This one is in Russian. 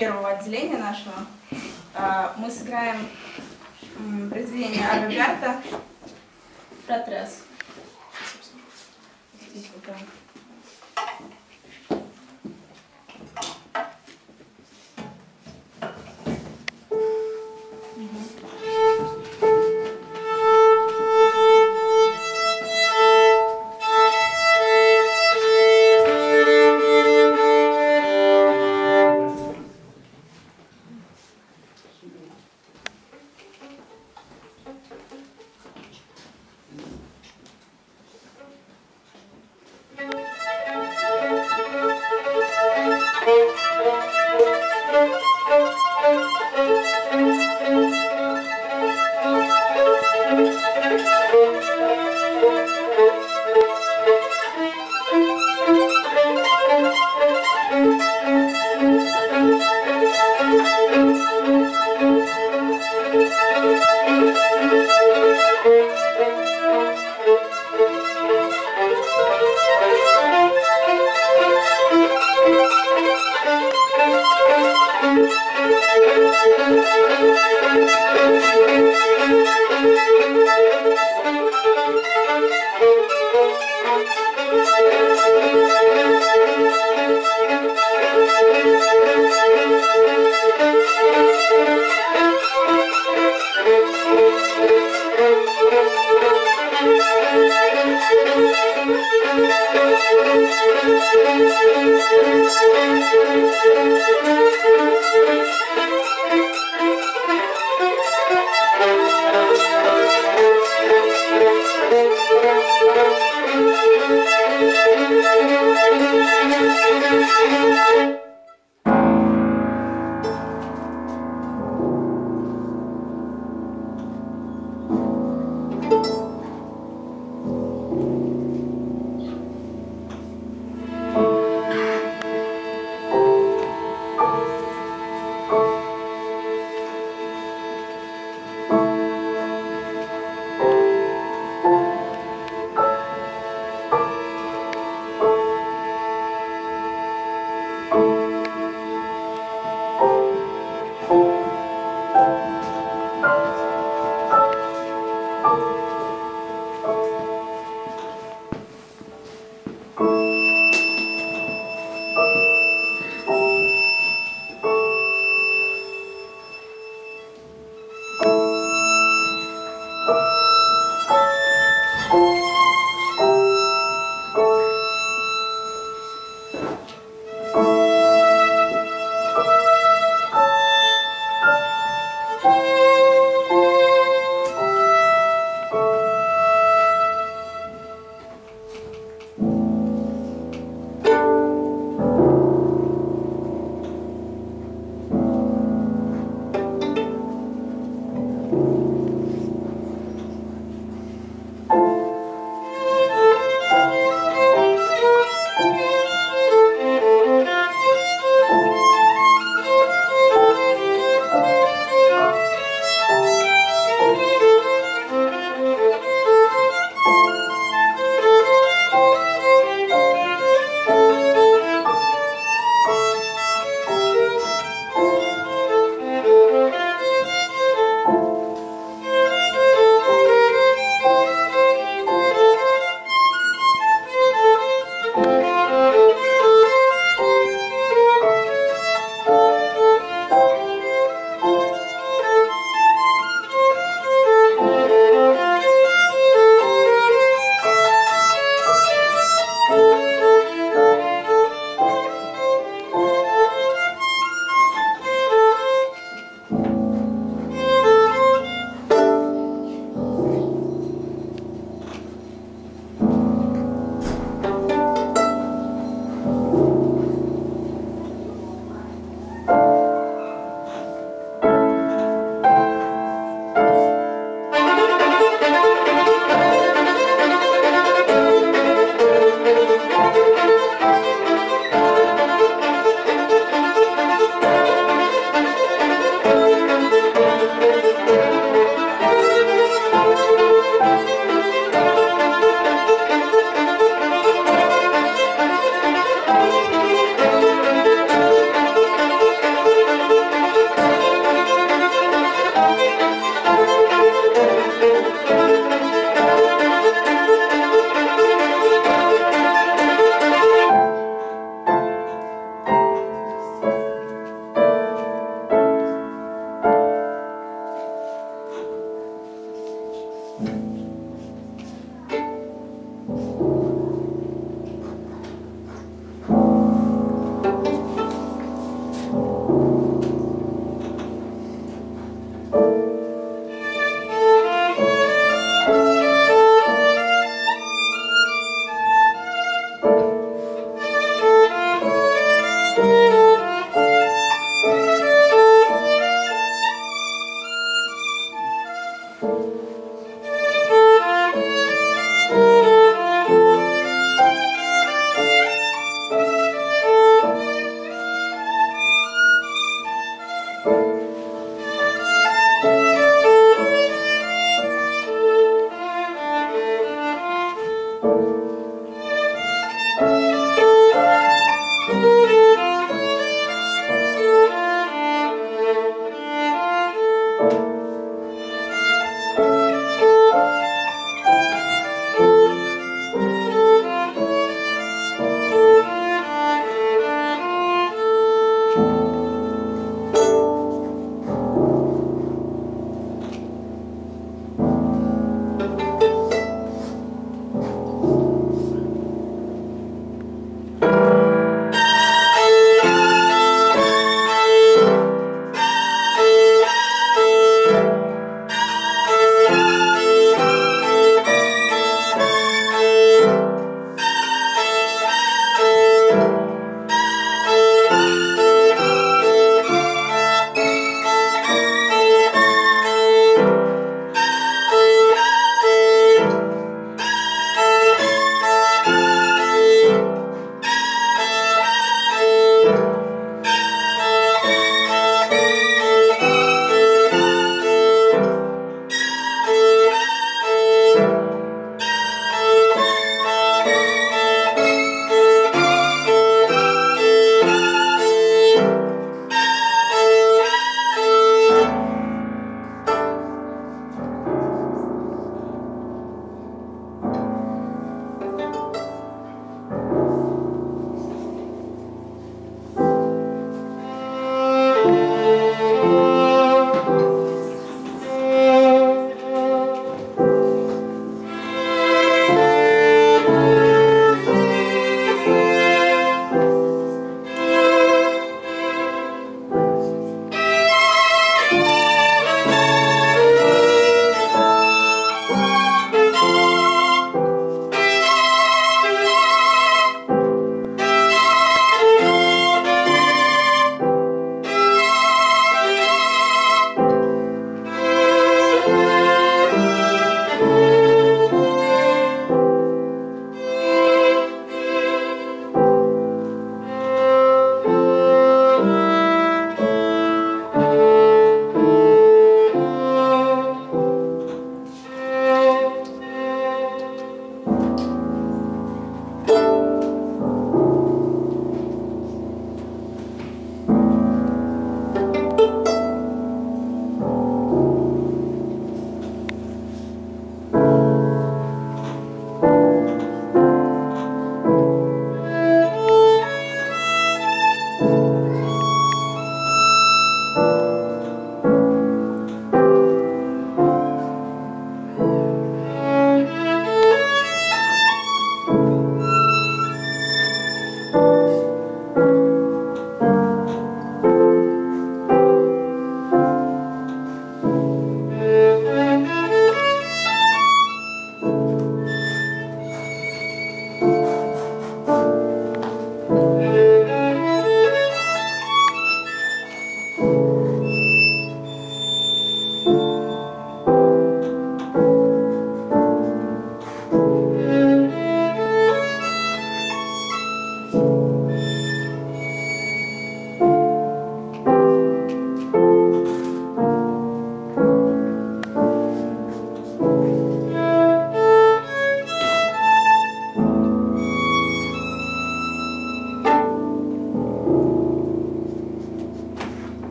первого отделения нашего. А, Мы сыграем произведение Агагарта «Протрес». Здесь вот Amen.